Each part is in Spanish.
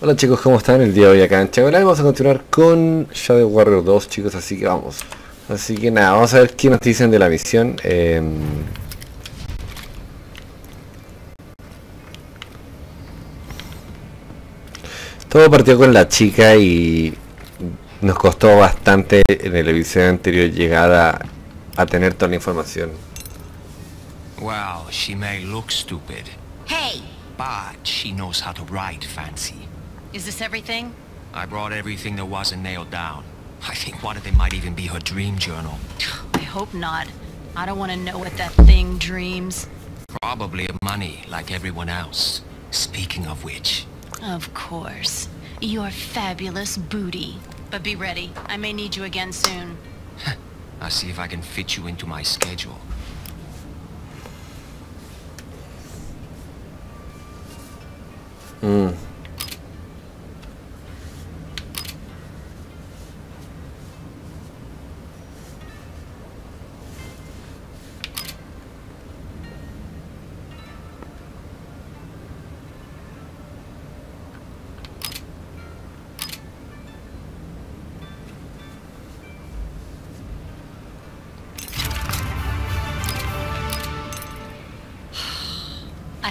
Hola chicos, ¿cómo están? El día de hoy acá en Chagola vamos a continuar con Shadow Warrior 2 chicos, así que vamos. Así que nada, vamos a ver qué nos dicen de la misión. Eh, Todo partió con la chica y nos costó bastante en el episodio anterior llegar a, a tener toda la información. Well, she may look stupid, Hey, but she knows how to write fancy. Is this everything? I brought everything that wasn't nailed down. I think one of them might even be her dream journal. I hope not. I don't want to know what that thing dreams. Probably money, like everyone else. Speaking of which, Of course. Your fabulous booty. But be ready. I may need you again soon. I'll see if I can fit you into my schedule. Mm.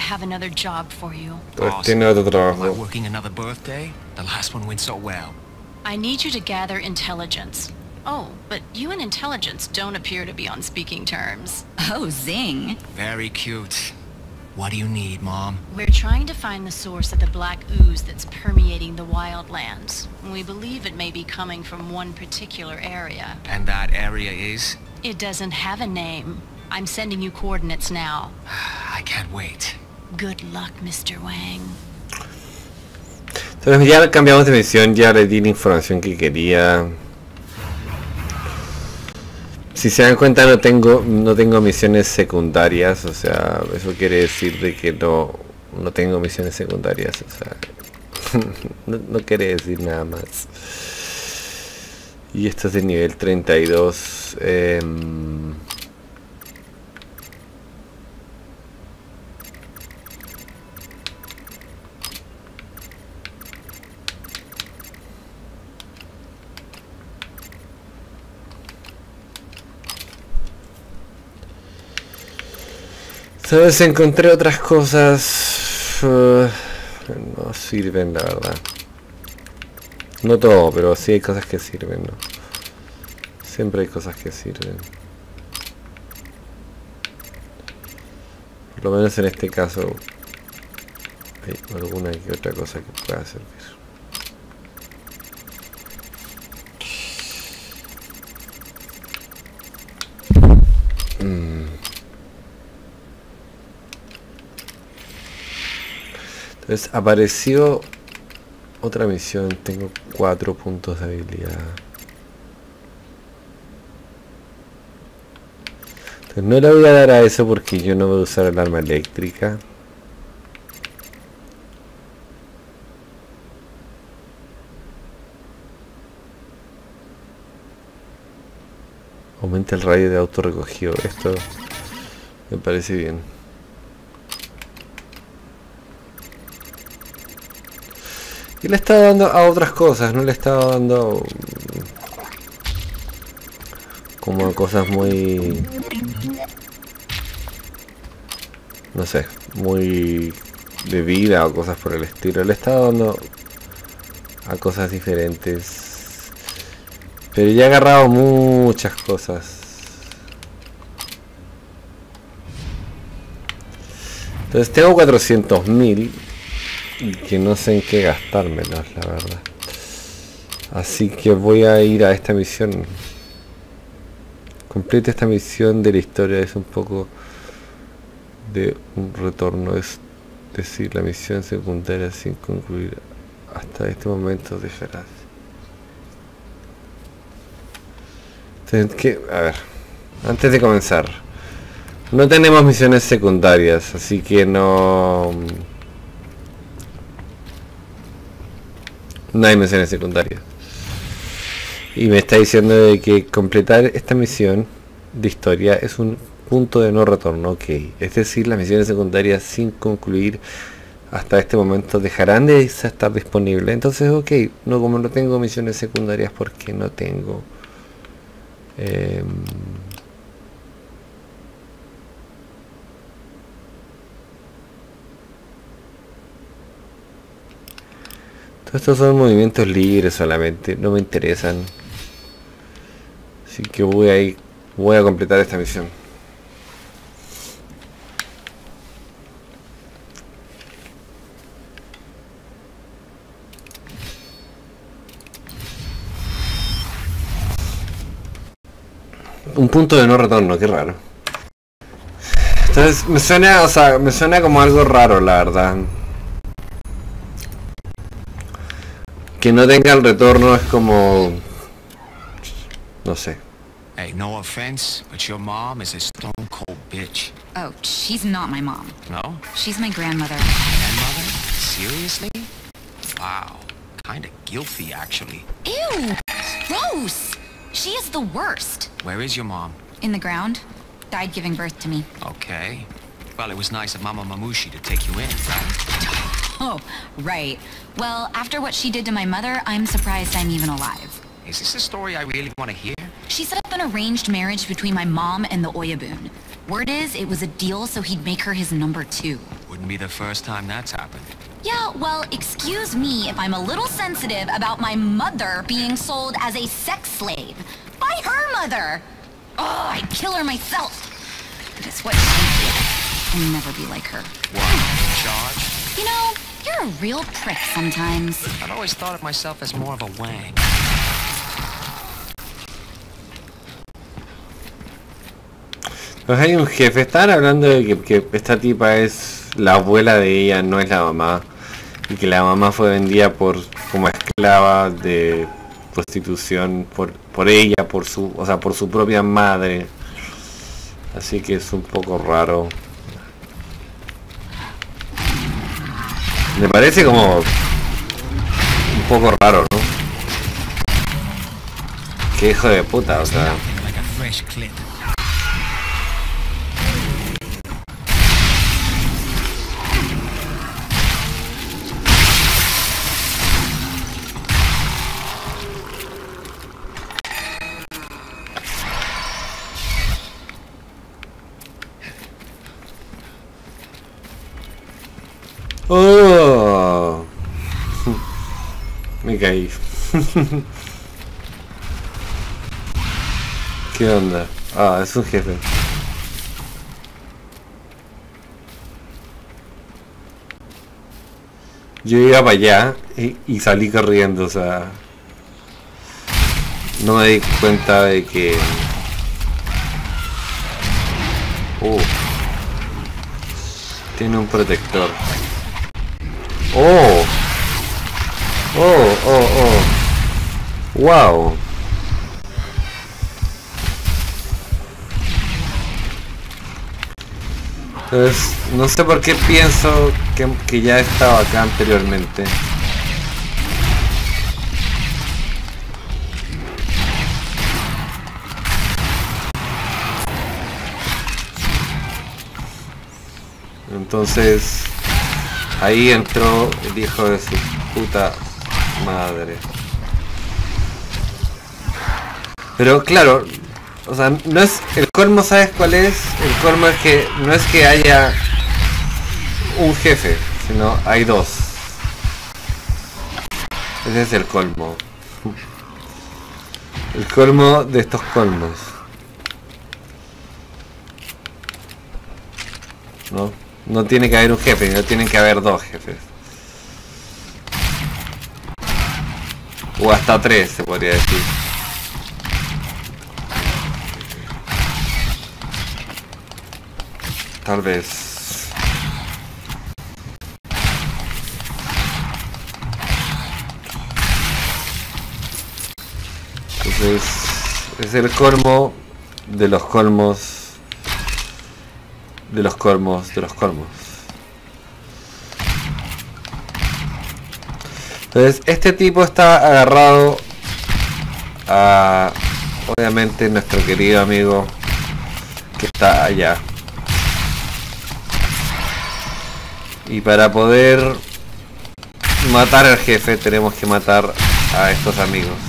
Have another job for you. Pues tiene otro Am I trabajo. working another birthday? The last one went so well. I need you to gather intelligence. Oh, but you and intelligence don't appear to be on speaking terms. Oh, zing. Very cute. What do you need, Mom? We're trying to find the source of the black ooze that's permeating the wildlands. We believe it may be coming from one particular area. And that area is? It doesn't have a name. I'm sending you coordinates now. I can't wait. Good luck, Mr. Wang. Ya cambiamos de misión, ya le di la información que quería. Si se dan cuenta no tengo no tengo misiones secundarias, o sea, eso quiere decir de que no no tengo misiones secundarias, o sea, no, quiere decir nada más. Y esto es de nivel 32. em, Entonces encontré otras cosas. eh, no sirven, la verdad. No todo, pero sí hay cosas que sirven, ¿no? Siempre hay cosas que sirven. Por lo menos en este caso hay alguna que otra cosa que pueda servir. Entonces apareció otra misión. Tengo cuatro puntos de habilidad. No le voy a dar a eso porque yo no voy a usar el arma eléctrica. Aumenta el radio de auto recogido. Esto me parece bien. Y le estaba dando a otras cosas, no le estaba dando como a cosas muy no sé, muy de vida o cosas por el estilo. Le estaba dando a cosas diferentes. Pero ya he agarrado muchas cosas. Entonces tengo 400.000 y que no sé en qué gastármelas, la verdad. Así que voy a ir a esta misión. Complete esta misión de la historia es un poco de un retorno, es decir, la misión secundaria sin concluir hasta este momento dejarás. Que, a ver, antes de comenzar, no tenemos misiones secundarias, así que no... No hay misiones secundarias. Y me está diciendo de que completar esta misión de historia es un punto de no retorno, ok. Es decir, las misiones secundarias sin concluir hasta este momento dejarán de estar disponibles. Entonces, ok, no como no tengo misiones secundarias porque no tengo... em, estos son movimientos libres solamente, no me interesan. Así que voy a voy a completar esta misión. Un punto de no retorno, qué raro. Entonces me suena, o sea, me suena como algo raro, la verdad. Que no tenga el retorno es como... No sé. Hey, no offense, but your mom is a stone cold bitch. Oh, she's not my mom. No? She's my grandmother. Grandmother? Seriously? Wow. Kinda guilty, actually. Ew! Gross! She is the worst. Where is your mom? In the ground. Died giving birth to me. Okay. Well, it was nice of Mama Mamushi to take you in, right? Oh, right. Well, after what she did to my mother, I'm surprised I'm even alive. Is this a story I really want to hear? She set up an arranged marriage between my mom and the Oyabun. Word is, it was a deal so he'd make her his number two. Wouldn't be the first time that's happened. Yeah, well, excuse me if I'm a little sensitive about my mother being sold as a sex slave. By her mother! Oh, I'd kill her myself. But it's what she did. I'll never be like her. What? Charge? You know, you're a real prick sometimes. I'd always thought of myself as more of a wang. Pues hay un jefe, estaban hablando de que, que esta tipa es la abuela de ella, no es la mamá. Y que la mamá fue vendida por como esclava de prostitución por, por ella, por su, o sea, por su propia madre. Así que es un poco raro. Me parece como un poco raro, ¿no? Qué hijo de puta, o sea. Oh. Me caí. ¿Qué onda? Ah, es un jefe. Yo iba para allá y, y salí corriendo, o sea... No me di cuenta de que... Oh. Tiene un protector. Oh. Oh, oh, oh. Wow. Entonces, no sé por qué pienso que, que ya estaba acá anteriormente. Entonces, ahí entró el hijo de su puta madre. Pero claro, o sea, no es el colmo, ¿sabes cuál es? El colmo es que no es que haya un jefe, sino hay dos. Ese es el colmo. El colmo de estos colmos. ¿No? No tiene que haber un jefe, no tienen que haber dos jefes. O hasta tres, se podría decir. Tal vez. Entonces, es el colmo de los colmos de los colmos de los colmos. Entonces, este tipo está agarrado a obviamente nuestro querido amigo que está allá. Y para poder matar al jefe tenemos que matar a estos amigos.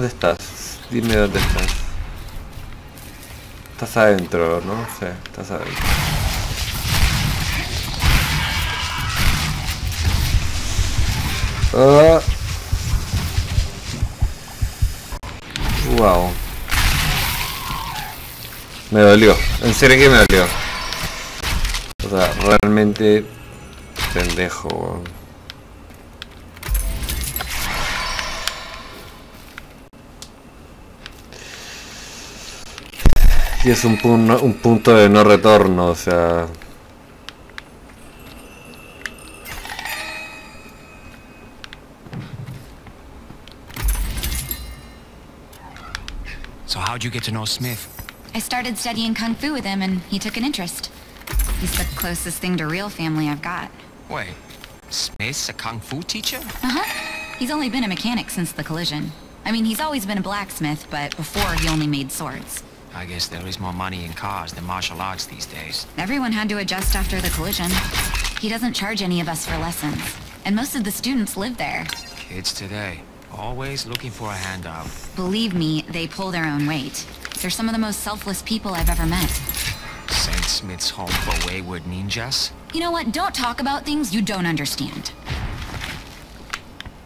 ¿Dónde estás? Dime dónde estás. Estás adentro, ¿no? Sí, estás adentro. Ah. Wow. Me dolió. En serio que me dolió. O sea, realmente pendejo. Y es un, pun- un punto de no retorno, o sea... So how'd you get to know Smith? I started studying kung fu with him and he took an interest. He's the closest thing to real family I've got. Wait, Smith's a kung fu teacher? Uh-huh. He's only been a mechanic since the collision. I mean, he's always been a blacksmith, but before he only made swords. I guess there is more money in cars than martial arts these days. Everyone had to adjust after the collision. He doesn't charge any of us for lessons. And most of the students live there. Kids today, always looking for a handout. Believe me, they pull their own weight. They're some of the most selfless people I've ever met. St. Smith's home for wayward ninjas? You know what? Don't talk about things you don't understand.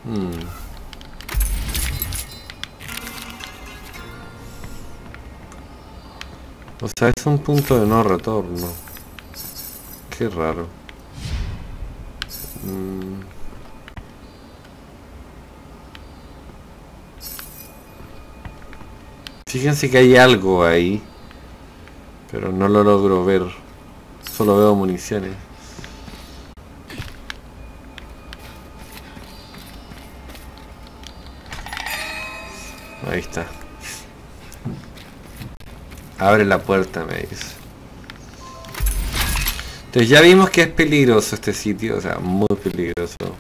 Hmm. O sea, es un punto de no retorno. Qué raro. Mm. Fíjense que hay algo ahí. Pero no lo logro ver. Solo veo municiones. Ahí está. Abre la puerta, me dice. Entonces ya vimos que es peligroso este sitio, o sea, muy peligroso.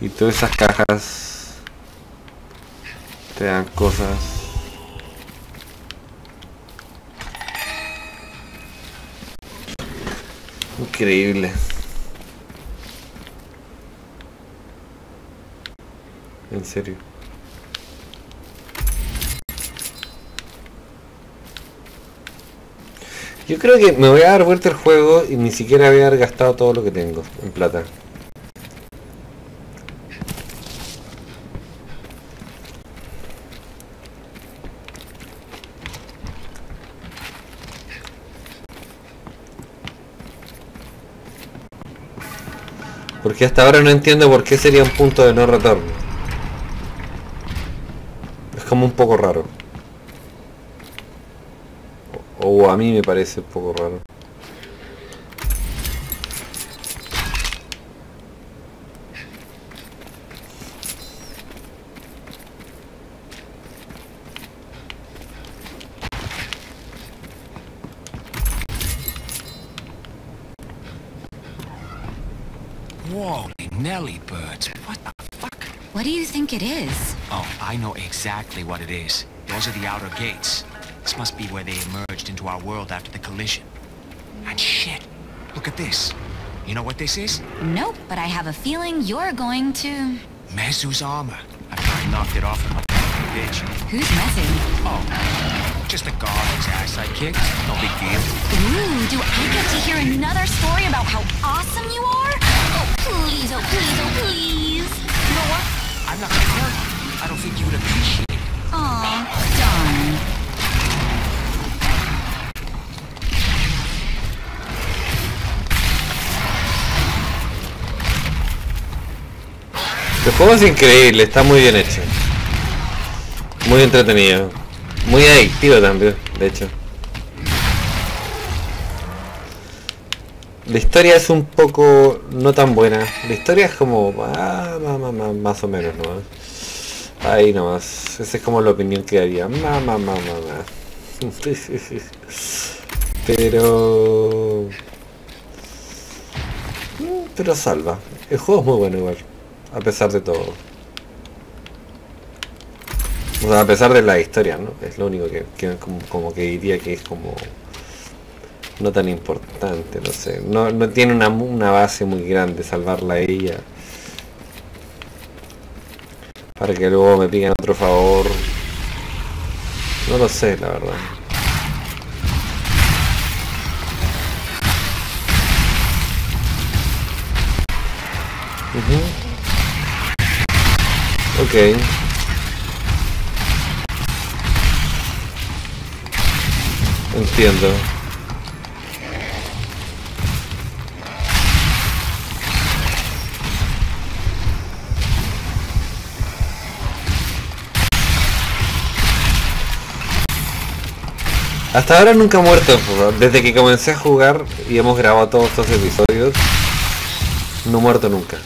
Y todas esas cajas te dan cosas. Increíble. En serio. Yo creo que me voy a dar vuelta el juego y ni siquiera voy a haber gastado todo lo que tengo en plata. Porque hasta ahora no entiendo por qué sería un punto de no retorno. Un poco raro. O, o a mí me parece un poco raro. Think it is? Oh, I know exactly what it is. Those are the outer gates. This must be where they emerged into our world after the collision. And shit, look at this. You know what this is? Nope, but I have a feeling you're going to... Mezu's armor. After I knocked it off of my bitch. Who's messing? Oh, just a guard whose ass I kicked. No big deal. Ooh, do I get to hear another story about how awesome you are? Juego es increíble, está muy bien hecho. Muy entretenido. Muy adictivo también, de hecho. La historia es un poco no tan buena. La historia es como ah, más o menos nomás. Ahí nomás. Esa es como la opinión que daría. Ma, ma, ma, ma. Pero... Pero salva. El juego es muy bueno igual. A pesar de todo. O sea, a pesar de la historia, ¿no? Es lo único que, que como, que diría que es como... No tan importante, no sé. No, no tiene una, una base muy grande salvarla a ella. Para que luego me piquen otro favor. No lo sé, la verdad. Ujú. Ok. Entiendo. Hasta ahora nunca he muerto, desde que comencé a jugar y hemos grabado todos estos episodios, no he muerto nunca.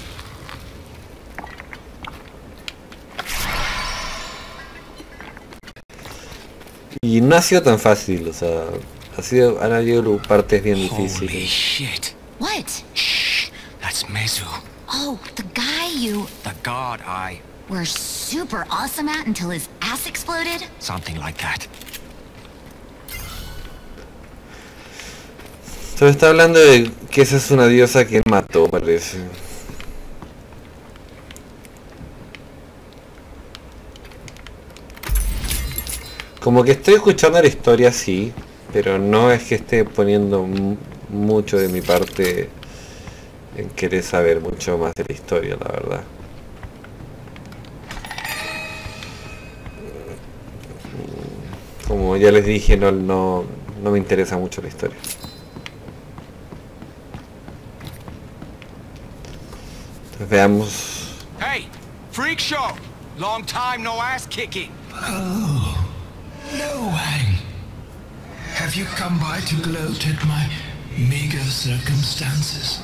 Y no ha sido tan fácil, o sea, ha sido, han habido partes bien Holy difíciles. shit. What? Shh. That's Mezu. Oh, the guy you The god I... were super awesome at until his ass exploded? Something like that. Se me está hablando de que esa es una diosa que mató, parece. Como que estoy escuchando la historia, sí, pero no es que esté poniendo mu- mucho de mi parte en querer saber mucho más de la historia, la verdad. Como ya les dije, no, no, no me interesa mucho la historia. Entonces veamos. Hey! Freak show! Long time no ass kicking. Wang. Have you come by to gloat at my meager circumstances?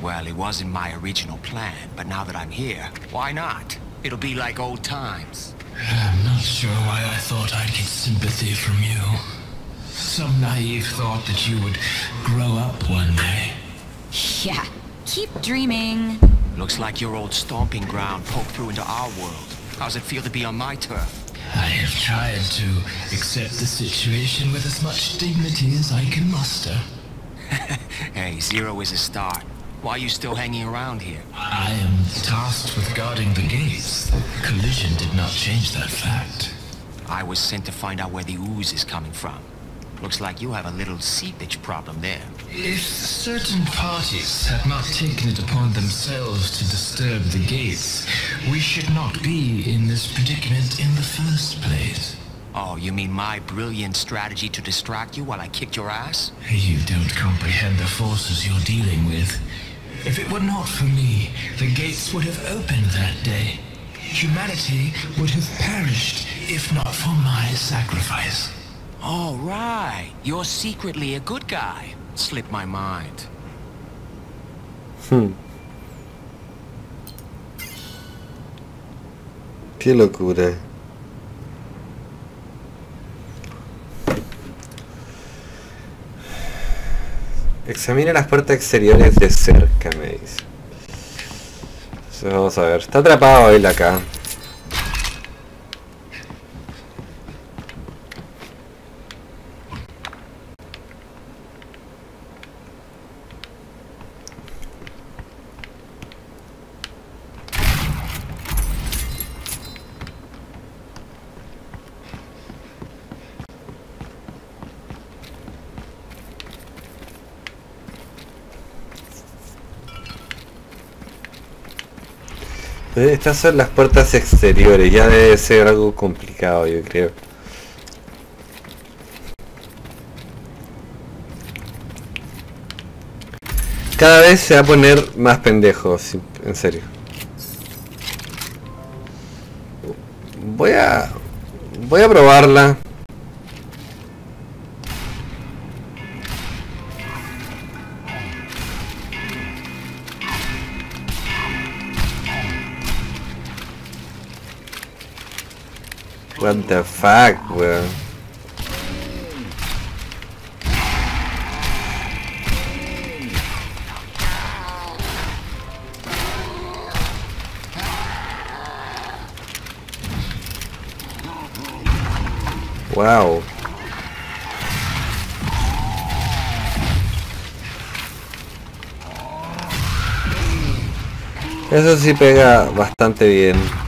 Well, it wasn't my original plan, but now that I'm here, why not? It'll be like old times. I'm not sure why I thought I'd get sympathy from you. Some naive thought that you would grow up one day. Yeah, keep dreaming. Looks like your old stomping ground poked through into our world. How's it feel to be on my turf? I have tried to accept the situation with as much dignity as I can muster. Hey, zero is a start. Why are you still hanging around here? I am tasked with guarding the gates. The collision did not change that fact. I was sent to find out where the ooze is coming from. Looks like you have a little seepage problem there. If certain parties had not taken it upon themselves to disturb the gates, we should not be in this predicament in the first place. Oh, you mean my brilliant strategy to distract you while I kicked your ass? You don't comprehend the forces you're dealing with. If it were not for me, the gates would have opened that day. Humanity would have perished if not for my sacrifice. All right. You're secretly a good guy. Slipped my mind. Qué locura. Examina las puertas exteriores de cerca, me dice. Vamos a ver. Está atrapado él acá. Estas son las puertas exteriores. Ya debe ser algo complicado, yo creo. Cada vez se va a poner más pendejo, en serio. Voy a... Voy a probarla. What the fuck, weón. Wow. Eso sí pega bastante bien.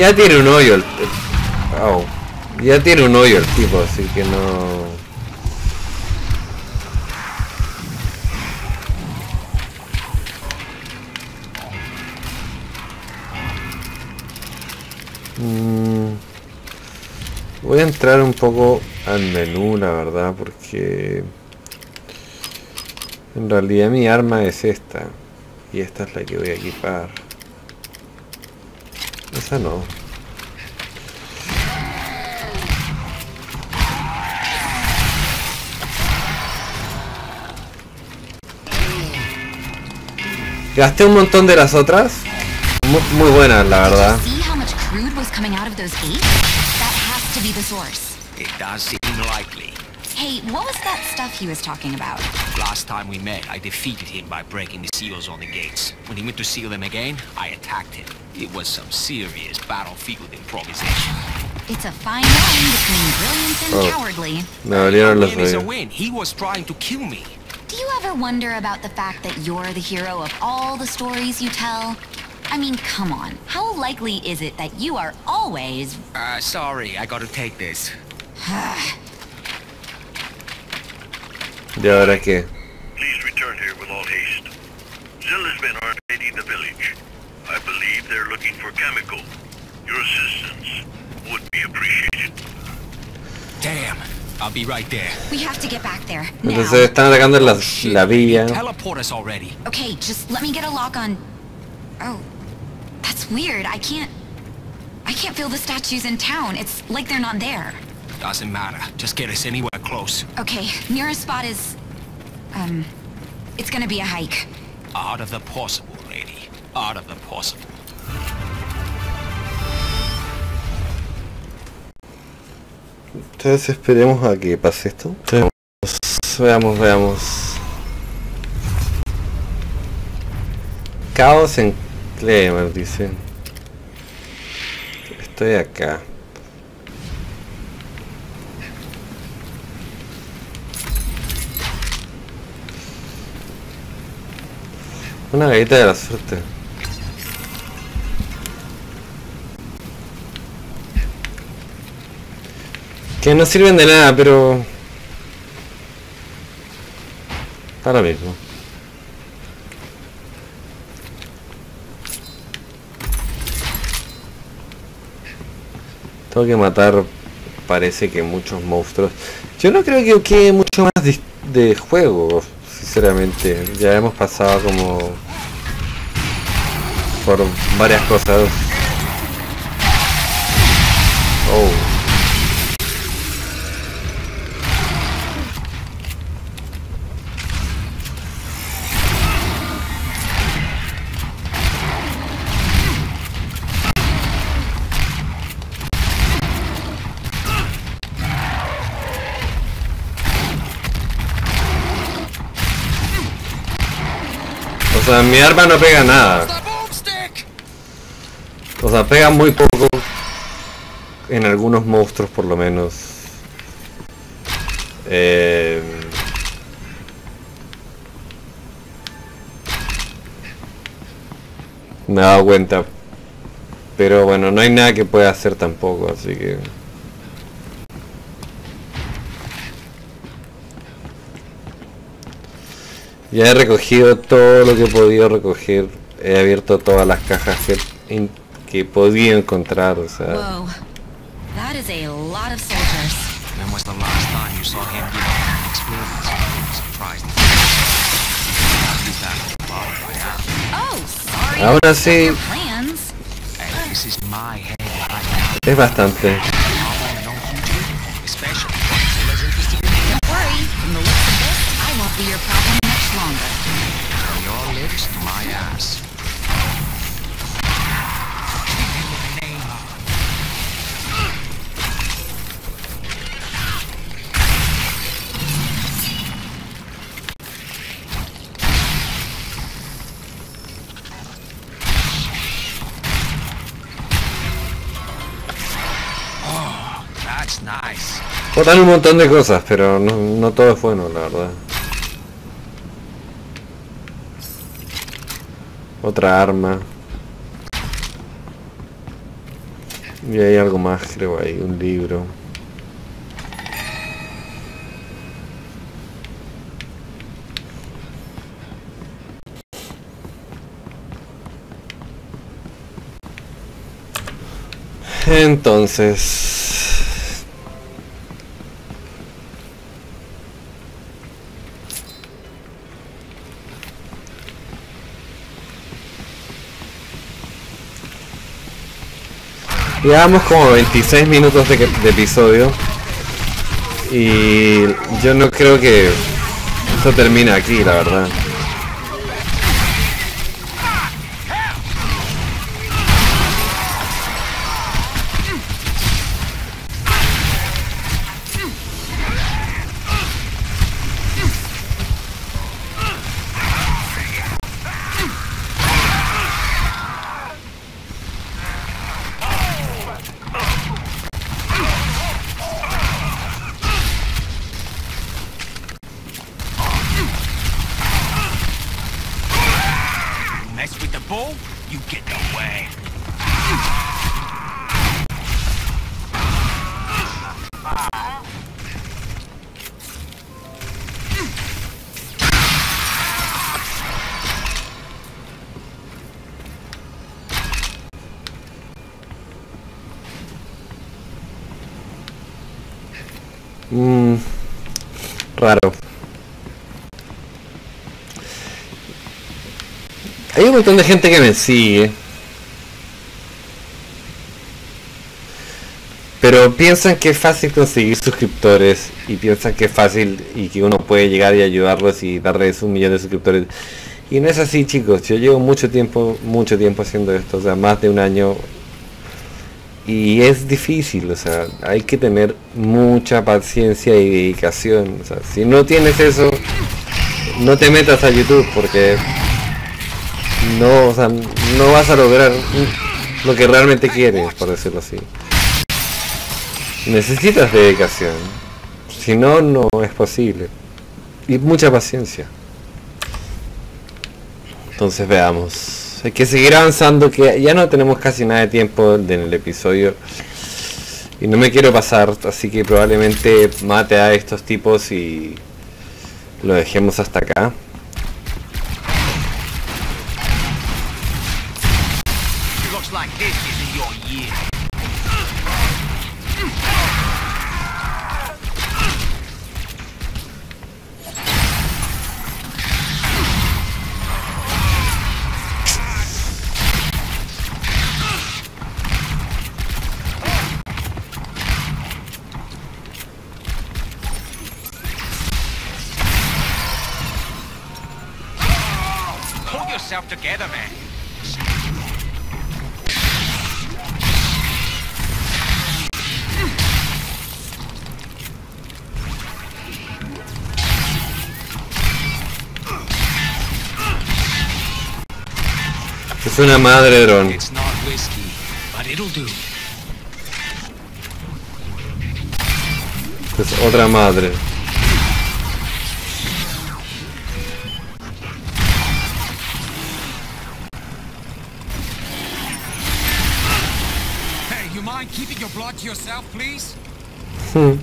Ya tiene un hoyo el... Wow. Ya tiene un hoyo el tipo, así que no... Mm. Voy a entrar un poco al menú, la verdad, porque... En realidad mi arma es esta. Y esta es la que voy a equipar. Esa no. Gasté un montón de las otras. Muy, muy buenas, la verdad. It does seem likely. Hey, what was that stuff he was talking about? Last time we met, I defeated him by breaking the seals on the gates. When he went to seal them again, I attacked him. It was some serious battlefield improvisation. It's a fine line between brilliant and Oh. cowardly. Me dolieron A los win is a win. He was trying to kill me. Do you ever wonder about the fact that you're the hero of all the stories you tell? I mean, come on. How likely is it that you are always... Uh, sorry, I gotta take this. ¿Y ahora qué? Please return here with all haste. Zilla's men are invading the village. I believe they're looking for chemical. Your assistance would be appreciated. Damn. I'll be right there. We have to get back there. Now. Entonces están atacando la, la villa. Teleport us already. Okay, just let me get a lock on... Oh. That's weird. I can't... I can't feel the statues in town. It's like they're not there. Doesn't matter. Just get us anywhere close. Okay, nearest spot is... Um... It's gonna be a hike. Out of the possible, lady. Out of the possible. Entonces esperemos a que pase esto. Veamos, veamos. Caos en Clemer, dice. Estoy acá. Una galleta de la suerte. Que no sirven de nada, pero... Para mismo. Tengo que matar, parece que muchos monstruos. Yo no creo que quede mucho más de, de juego, sinceramente. Ya hemos pasado como... Por varias cosas. Sea, mi arma no pega nada. O sea, pega muy poco. En algunos monstruos por lo menos. Eh, me he dado cuenta. Pero bueno, no hay nada que pueda hacer tampoco, así que... Ya he recogido todo lo que he podido recoger. He abierto todas las cajas que, que podía encontrar, o sea... That is a lot of soldiers. When was the last time you saw him give up an experience? I'm surprised. Use that power by now. Oh, sorry. Ahora sí. Es bastante. Botan un montón de cosas, pero no, no todo es bueno, la verdad. Otra arma. Y hay algo más, creo, ahí, un libro. Entonces... Llevamos como 26 minutos de, de episodio y yo no creo que esto termine aquí, la verdad. Hay un montón de gente que me sigue. Pero piensan que es fácil conseguir suscriptores y piensan que es fácil y que uno puede llegar y ayudarlos y darles un millón de suscriptores. Y no es así chicos, yo llevo mucho tiempo, mucho tiempo haciendo esto, o sea, más de un año. Y es difícil, o sea, hay que tener mucha paciencia y dedicación. O sea, si no tienes eso, no te metas a YouTube porque no, o sea, no vas a lograr lo que realmente quieres, por decirlo así. Necesitas dedicación. Si no, no es posible. Y mucha paciencia. Entonces veamos. Hay que seguir avanzando, que ya no tenemos casi nada de tiempo en el episodio. Y no me quiero pasar, así que probablemente mate a estos tipos y lo dejemos hasta acá. Like this isn't your year. Pull yourself together, man. Una madre dron. Es otra madre. Hey, you mind keeping your blood to yourself, please? Hmm.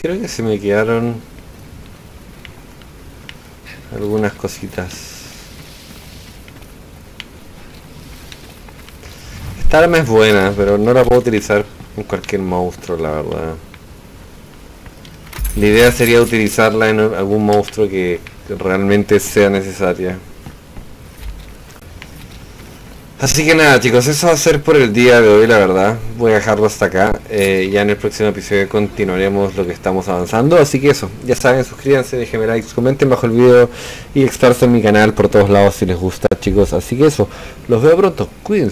Creo que se me quedaron algunas cositas. Esta arma es buena, pero no la puedo utilizar con cualquier monstruo, la verdad. La idea sería utilizarla en algún monstruo que realmente sea necesaria. Así que nada chicos, eso va a ser por el día de hoy, la verdad. Voy a dejarlo hasta acá. Eh, ya en el próximo episodio continuaremos lo que estamos avanzando. Así que eso, ya saben, suscríbanse, déjenme likes, comenten bajo el video y expertos en mi canal por todos lados si les gusta chicos. Así que eso, los veo pronto. Cuídense.